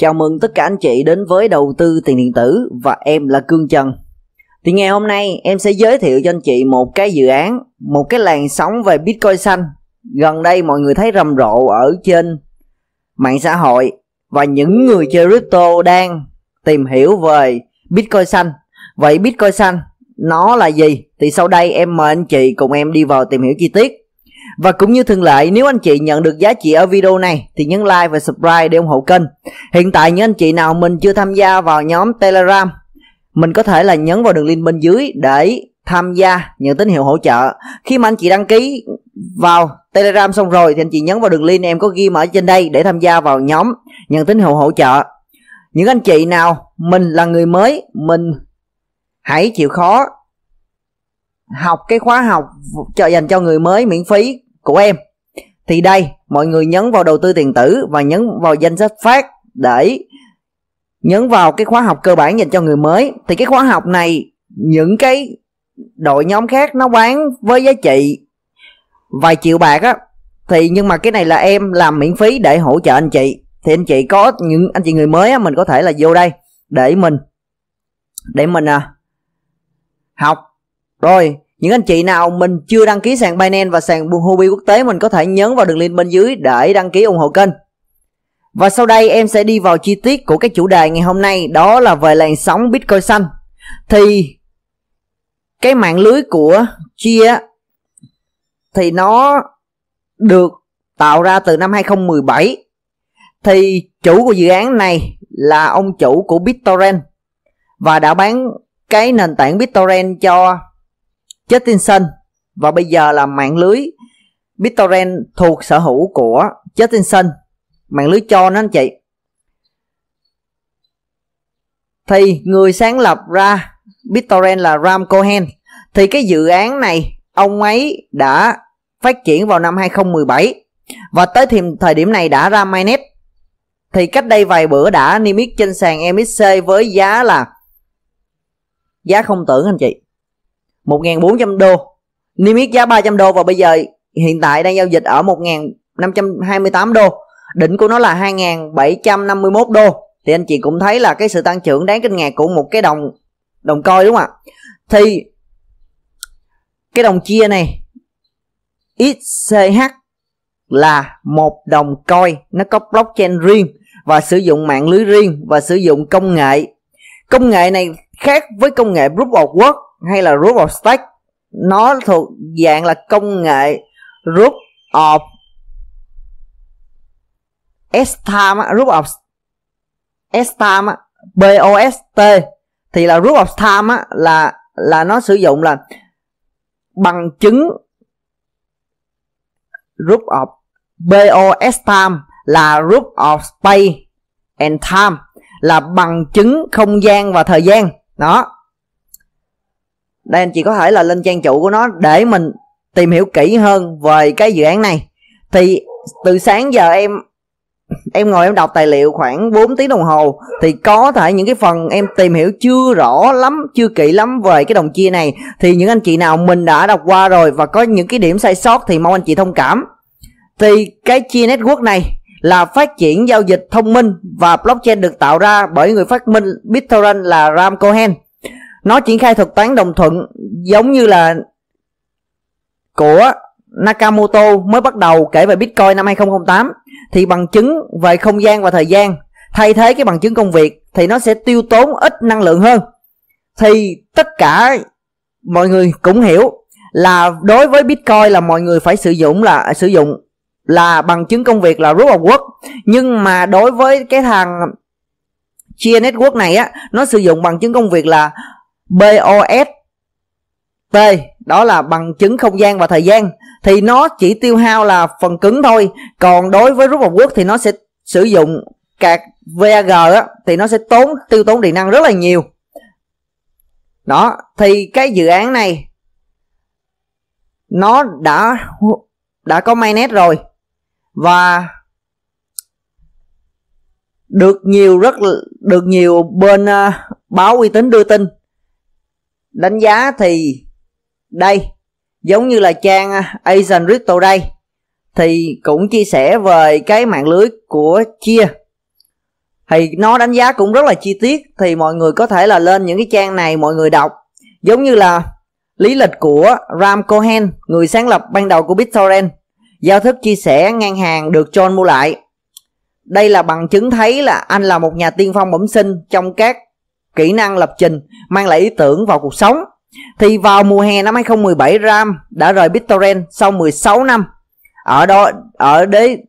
Chào mừng tất cả anh chị đến với đầu tư tiền điện tử và em là Cương Trần. Thì ngày hôm nay em sẽ giới thiệu cho anh chị một cái dự án, một cái làn sóng về Bitcoin xanh. Gần đây mọi người thấy rầm rộ ở trên mạng xã hội và những người chơi crypto đang tìm hiểu về Bitcoin xanh. Vậy Bitcoin xanh nó là gì? Thì sau đây em mời anh chị cùng em đi vào tìm hiểu chi tiết. Và cũng như thường lệ, nếu anh chị nhận được giá trị ở video này thì nhấn like và subscribe để ủng hộ kênh. Hiện tại những anh chị nào mình chưa tham gia vào nhóm Telegram, mình có thể là nhấn vào đường link bên dưới để tham gia nhận tín hiệu hỗ trợ. Khi mà anh chị đăng ký vào Telegram xong rồi thì anh chị nhấn vào đường link em có ghi ở trên đây để tham gia vào nhóm nhận tín hiệu hỗ trợ. Những anh chị nào mình là người mới, mình hãy chịu khó học cái khóa học cho dành cho người mới miễn phí của em. Thì đây mọi người nhấn vào đầu tư tiền tử và nhấn vào danh sách phát để nhấn vào cái khóa học cơ bản dành cho người mới. Thì cái khóa học này những cái đội nhóm khác nó bán với giá trị vài triệu bạc á. Thì nhưng mà cái này là em làm miễn phí để hỗ trợ anh chị. Thì anh chị có những anh chị người mới á mình có thể là vô đây để mình để mình à, học. Rồi những anh chị nào mình chưa đăng ký sàn Binance và sàn Huobi quốc tế, mình có thể nhấn vào đường link bên dưới để đăng ký ủng hộ kênh. Và sau đây em sẽ đi vào chi tiết của cái chủ đề ngày hôm nay, đó là về làn sóng Bitcoin xanh. Thì cái mạng lưới của Chia thì nó được tạo ra từ năm 2017. Thì chủ của dự án này là ông chủ của BitTorrent và đã bán cái nền tảng BitTorrent cho Justinson và bây giờ là mạng lưới BitTorrent thuộc sở hữu của Justinson mạng lưới cho nó anh chị. Thì người sáng lập ra BitTorrent là Ram Cohen. Thì cái dự án này, ông ấy đã phát triển vào năm 2017 và tới thì thời điểm này đã ra mainnet. Thì cách đây vài bữa đã niêm yết trên sàn MXC với giá là, giá không tưởng anh chị. 1.400 đô. Niêm yết giá 300 đô và bây giờ hiện tại đang giao dịch ở 1.528 đô. Đỉnh của nó là 2.751 đô. Thì anh chị cũng thấy là cái sự tăng trưởng đáng kinh ngạc của một cái đồng đồng coi đúng không ạ? Thì cái đồng chia này XCH là một đồng coi nó có blockchain riêng và sử dụng mạng lưới riêng và sử dụng công nghệ. Công nghệ này khác với công nghệ proof of work hay là Proof of stack nó thuộc dạng là công nghệ Proof of S-Time Proof of S-Time BOST thì là Proof of Time á, là là nó sử dụng là bằng chứng Proof of BOS time là Proof of Space and Time là bằng chứng không gian và thời gian. Đó đây anh chị có thể là lên trang chủ của nó để mình tìm hiểu kỹ hơn về cái dự án này. Thì từ sáng giờ em em ngồi em đọc tài liệu khoảng 4 tiếng đồng hồ, thì có thể những cái phần em tìm hiểu chưa rõ lắm, chưa kỹ lắm về cái đồng chia này. Thì những anh chị nào mình đã đọc qua rồi và có những cái điểm sai sót thì mong anh chị thông cảm. Thì cái chia network này là phát triển giao dịch thông minh và blockchain được tạo ra bởi người phát minh BitTorrent là Ram Cohen nó triển khai thuật toán đồng thuận giống như là của Nakamoto mới bắt đầu kể về Bitcoin năm 2008 thì bằng chứng về không gian và thời gian, thay thế cái bằng chứng công việc, thì nó sẽ tiêu tốn ít năng lượng hơn. Thì tất cả mọi người cũng hiểu là đối với Bitcoin là mọi người phải sử dụng là, sử dụng là bằng chứng công việc là proof of work. Nhưng mà đối với cái thằng chia network này á, nó sử dụng bằng chứng công việc là BOS T đó là bằng chứng không gian và thời gian. Thì nó chỉ tiêu hao là phần cứng thôi. Còn đối với rút vòng quốc thì nó sẽ sử dụng cạc VAG á, thì nó sẽ tốn tiêu tốn điện năng rất là nhiều. Đó thì cái dự án này nó đã đã có mainnet rồi. Và được nhiều rất được nhiều bên uh, báo uy tín đưa tin đánh giá thì đây, giống như là trang à, Asian Crypto đây, thì cũng chia sẻ về cái mạng lưới của chia. Thì nó đánh giá cũng rất là chi tiết, thì mọi người có thể là lên những cái trang này mọi người đọc. Giống như là lý lịch của Ram Cohen, người sáng lập ban đầu của BitTorrent. Giao thức chia sẻ ngang hàng được John mua lại. Đây là bằng chứng thấy là anh là một nhà tiên phong bẩm sinh trong các kỹ năng lập trình, mang lại ý tưởng vào cuộc sống thì vào mùa hè năm 2017 Ram đã rời BitTorrent sau 16 năm ở đó, ở đấy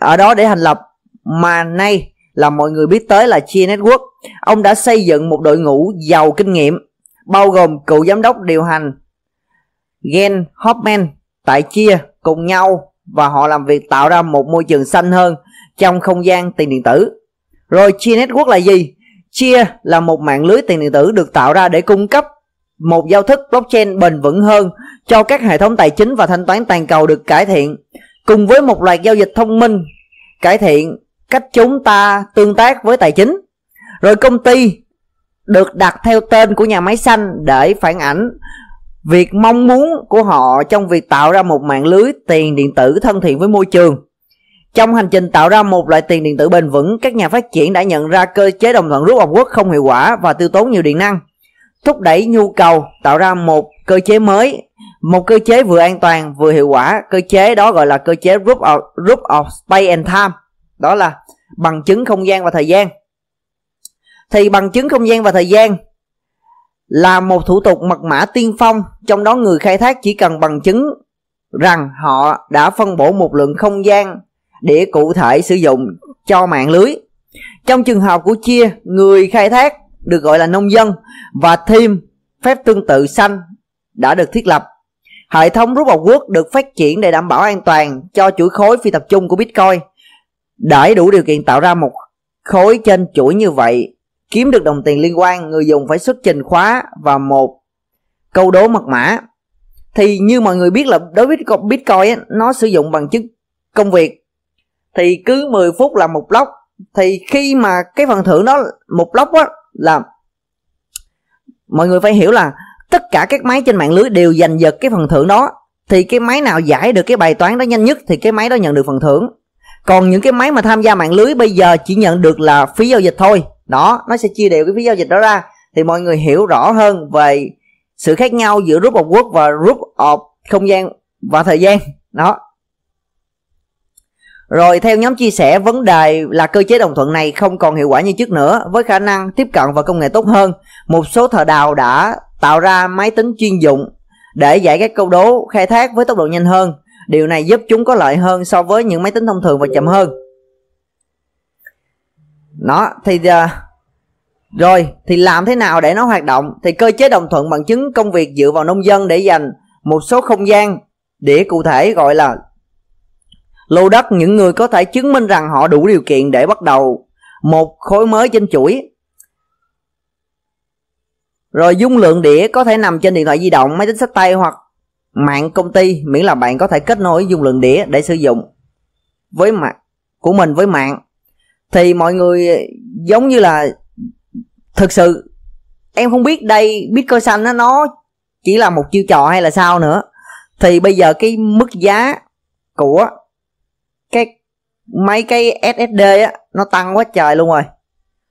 ở đó để thành lập, mà nay là mọi người biết tới là Chia Network. Ông đã xây dựng một đội ngũ giàu kinh nghiệm, bao gồm cựu giám đốc điều hành Gen Hoffman tại Chia cùng nhau, và họ làm việc tạo ra một môi trường xanh hơn trong không gian tiền điện tử. Rồi Chia Network là gì? Chia là một mạng lưới tiền điện tử được tạo ra để cung cấp một giao thức blockchain bền vững hơn cho các hệ thống tài chính và thanh toán toàn cầu được cải thiện. Cùng với một loạt giao dịch thông minh, cải thiện cách chúng ta tương tác với tài chính. Rồi công ty được đặt theo tên của nhà máy xanh để phản ảnh việc mong muốn của họ trong việc tạo ra một mạng lưới tiền điện tử thân thiện với môi trường trong hành trình tạo ra một loại tiền điện tử bền vững các nhà phát triển đã nhận ra cơ chế đồng thuận rút of Quốc không hiệu quả và tiêu tốn nhiều điện năng thúc đẩy nhu cầu tạo ra một cơ chế mới một cơ chế vừa an toàn vừa hiệu quả. Cơ chế đó gọi là cơ chế group of, group of space and time đó là bằng chứng không gian và thời gian. Thì bằng chứng không gian và thời gian là một thủ tục mật mã tiên phong trong đó người khai thác chỉ cần bằng chứng rằng họ đã phân bổ một lượng không gian để cụ thể sử dụng cho mạng lưới. Trong trường hợp của chia, người khai thác được gọi là nông dân và thêm phép tương tự xanh đã được thiết lập. Hệ thống rút of work được phát triển để đảm bảo an toàn cho chuỗi khối phi tập trung của bitcoin. Để đủ điều kiện tạo ra một khối trên chuỗi như vậy, kiếm được đồng tiền liên quan, người dùng phải xuất trình khóa và một câu đố mật mã. Thì như mọi người biết là đối với bitcoin, nó sử dụng bằng chứng công việc thì cứ 10 phút là một block. Thì khi mà cái phần thưởng đó một block á, là mọi người phải hiểu là tất cả các máy trên mạng lưới đều giành giật cái phần thưởng đó. Thì cái máy nào giải được cái bài toán đó nhanh nhất thì cái máy đó nhận được phần thưởng. Còn những cái máy mà tham gia mạng lưới bây giờ chỉ nhận được là phí giao dịch thôi. Đó, nó sẽ chia đều cái phí giao dịch đó ra. Thì mọi người hiểu rõ hơn về sự khác nhau giữa group of work và group of không gian và thời gian. Đó rồi theo nhóm chia sẻ vấn đề là cơ chế đồng thuận này không còn hiệu quả như trước nữa. Với khả năng tiếp cận và công nghệ tốt hơn một số thợ đào đã tạo ra máy tính chuyên dụng để giải các câu đố khai thác với tốc độ nhanh hơn. Điều này giúp chúng có lợi hơn so với những máy tính thông thường và chậm hơn. Nó thì uh, rồi thì làm thế nào để nó hoạt động? Thì cơ chế đồng thuận bằng chứng công việc dựa vào nông dân để dành một số không gian để cụ thể gọi là lô đất, những người có thể chứng minh rằng họ đủ điều kiện để bắt đầu một khối mới trên chuỗi. Rồi dung lượng đĩa có thể nằm trên điện thoại di động, máy tính sách tay hoặc mạng công ty, miễn là bạn có thể kết nối dung lượng đĩa để sử dụng với mạng của mình với mạng. Thì mọi người giống như là, thực sự, em không biết đây bitcoin xanh nó nó chỉ là một chiêu trò hay là sao nữa. Thì bây giờ cái mức giá của cái mấy cái SSD á, nó tăng quá trời luôn rồi.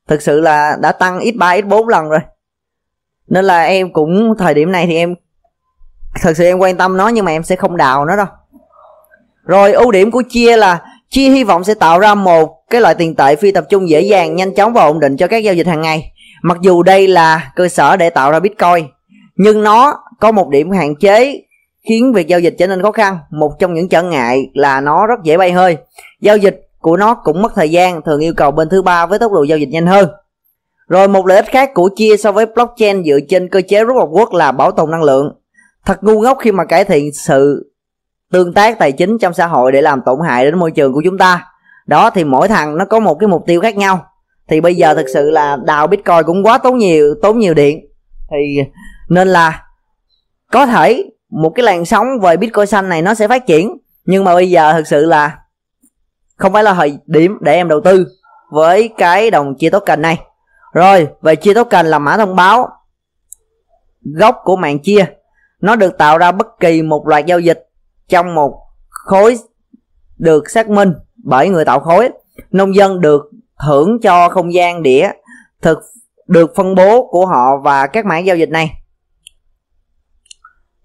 Thực sự là đã tăng ít 3 ít 4 lần rồi. Nên là em cũng, thời điểm này thì em thật sự em quan tâm nó nhưng mà em sẽ không đào nó đâu. Rồi, ưu điểm của chia là chia hy vọng sẽ tạo ra một cái loại tiền tệ phi tập trung dễ dàng, nhanh chóng và ổn định cho các giao dịch hàng ngày. Mặc dù đây là cơ sở để tạo ra bitcoin, nhưng nó có một điểm hạn chế khiến việc giao dịch trở nên khó khăn. Một trong những trở ngại là nó rất dễ bay hơi. Giao dịch của nó cũng mất thời gian, thường yêu cầu bên thứ ba với tốc độ giao dịch nhanh hơn. Rồi một lợi ích khác của chia so với blockchain dựa trên cơ chế rút of work là bảo tồn năng lượng. Thật ngu ngốc khi mà cải thiện sự tương tác tài chính trong xã hội để làm tổn hại đến môi trường của chúng ta. Đó, thì mỗi thằng nó có một cái mục tiêu khác nhau. Thì bây giờ thực sự là đào bitcoin cũng quá tốn nhiều tốn nhiều điện. Thì nên là có thể một cái làn sóng về bitcoin xanh này nó sẽ phát triển. Nhưng mà bây giờ thực sự là không phải là thời điểm để em đầu tư với cái đồng chia token này. Rồi, về chia token là mã thông báo gốc của mạng chia. Nó được tạo ra bất kỳ một loạt giao dịch trong một khối được xác minh bởi người tạo khối. Nông dân được thưởng cho không gian đĩa thực được phân bố của họ và các mã giao dịch này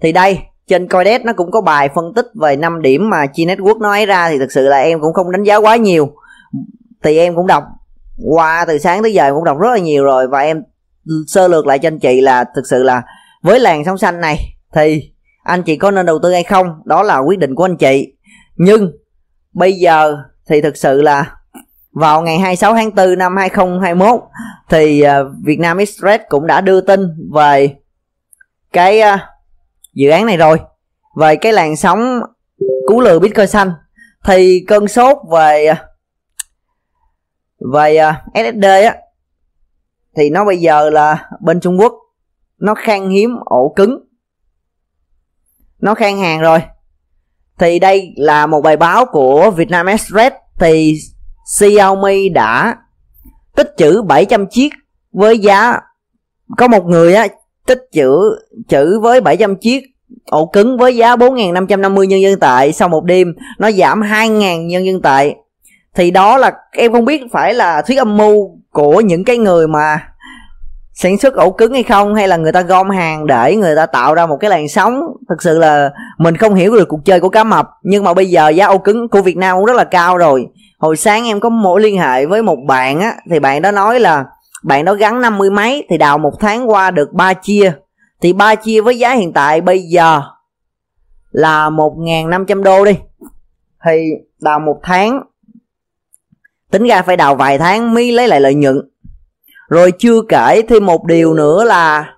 thì đây, trên Coindesk nó cũng có bài phân tích về 5 điểm mà Chi Network nói ra thì thực sự là em cũng không đánh giá quá nhiều. Thì em cũng đọc, qua từ sáng tới giờ cũng đọc rất là nhiều rồi và em sơ lược lại cho anh chị là thực sự là với làn sóng xanh này thì anh chị có nên đầu tư hay không? Đó là quyết định của anh chị. Nhưng bây giờ thì thực sự là vào ngày 26 tháng 4 năm 2021 thì à, Việt Nam Express cũng đã đưa tin về cái à, dự án này rồi. Về cái làn sóng cứu lừa Bitcoin xanh, thì cơn sốt về về SSD á, thì nó bây giờ là bên Trung Quốc, nó khan hiếm ổ cứng. Nó khan hàng rồi. Thì đây là một bài báo của Vietnam Express, thì Xiaomi đã tích trữ 700 chiếc với giá có một người á tích chữ chữ với 700 chiếc, ổ cứng với giá 4.550 nhân dân tệ sau một đêm, nó giảm 2.000 nhân dân tệ. Thì đó là, em không biết phải là thuyết âm mưu của những cái người mà sản xuất ổ cứng hay không, hay là người ta gom hàng để người ta tạo ra một cái làn sóng. Thực sự là mình không hiểu được cuộc chơi của cá mập, nhưng mà bây giờ giá ổ cứng của Việt Nam cũng rất là cao rồi. Hồi sáng em có mối liên hệ với một bạn á, thì bạn đó nói là bạn đó gắn năm mươi mấy thì đào một tháng qua được ba chia. Thì ba chia với giá hiện tại bây giờ là một năm trăm đô đi. Thì đào một tháng, tính ra phải đào vài tháng mới lấy lại lợi nhuận. Rồi chưa kể thêm một điều nữa là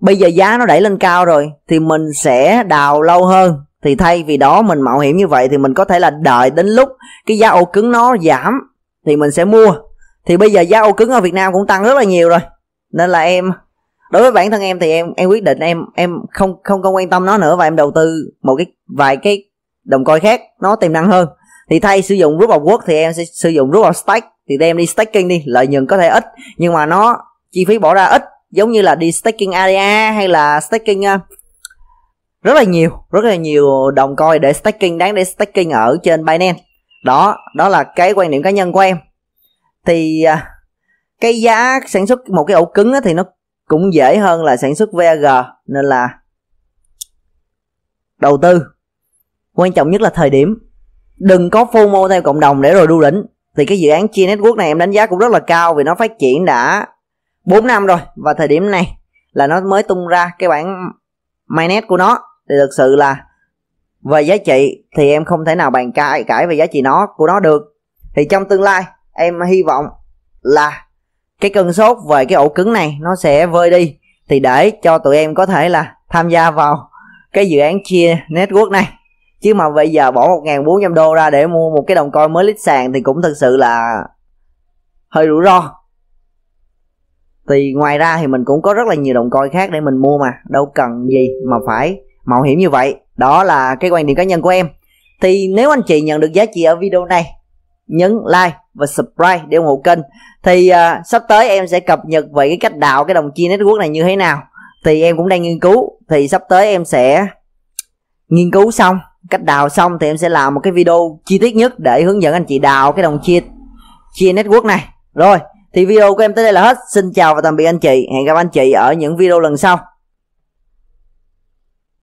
bây giờ giá nó đẩy lên cao rồi thì mình sẽ đào lâu hơn. Thì thay vì đó mình mạo hiểm như vậy thì mình có thể là đợi đến lúc cái giá ô cứng nó giảm thì mình sẽ mua thì bây giờ giá ô cứng ở Việt Nam cũng tăng rất là nhiều rồi. Nên là em đối với bản thân em thì em em quyết định em em không không không quan tâm nó nữa và em đầu tư một cái vài cái đồng coin khác nó tiềm năng hơn. Thì thay sử dụng rút of work thì em sẽ sử dụng rút of stake. Thì đem đi staking đi lợi nhuận có thể ít nhưng mà nó chi phí bỏ ra ít giống như là đi staking ADA hay là staking uh, rất là nhiều rất là nhiều đồng coin để staking đáng để staking ở trên Binance. Đó đó là cái quan điểm cá nhân của em thì à, cái giá sản xuất một cái ổ cứng thì nó cũng dễ hơn là sản xuất VAG nên là đầu tư. Quan trọng nhất là thời điểm. Đừng có FOMO theo cộng đồng để rồi đu đỉnh. Thì cái dự án chia network này em đánh giá cũng rất là cao vì nó phát triển đã 4 năm rồi. Và thời điểm này là nó mới tung ra cái bản mainnet của nó. Thì thực sự là về giá trị thì em không thể nào bàn cãi cãi về giá trị nó, của nó được. Thì trong tương lai em hy vọng là cái cơn sốt về cái ổ cứng này nó sẽ vơi đi. Thì để cho tụi em có thể là tham gia vào cái dự án chia network này. Chứ mà bây giờ bỏ một ngàn bốn trăm đô ra để mua một cái đồng coin mới lít sàn thì cũng thực sự là hơi rủi ro. Thì ngoài ra thì mình cũng có rất là nhiều đồng coin khác để mình mua mà. Đâu cần gì mà phải mạo hiểm như vậy. Đó là cái quan điểm cá nhân của em. Thì nếu anh chị nhận được giá trị ở video này nhấn like và subscribe để ủng hộ kênh. Thì uh, sắp tới em sẽ cập nhật về cái cách đào cái đồng chia network này như thế nào. Thì em cũng đang nghiên cứu. Thì sắp tới em sẽ nghiên cứu xong cách đào xong thì em sẽ làm một cái video chi tiết nhất để hướng dẫn anh chị đào cái đồng chia chia network này. Rồi thì video của em tới đây là hết. Xin chào và tạm biệt anh chị. Hẹn gặp anh chị ở những video lần sau.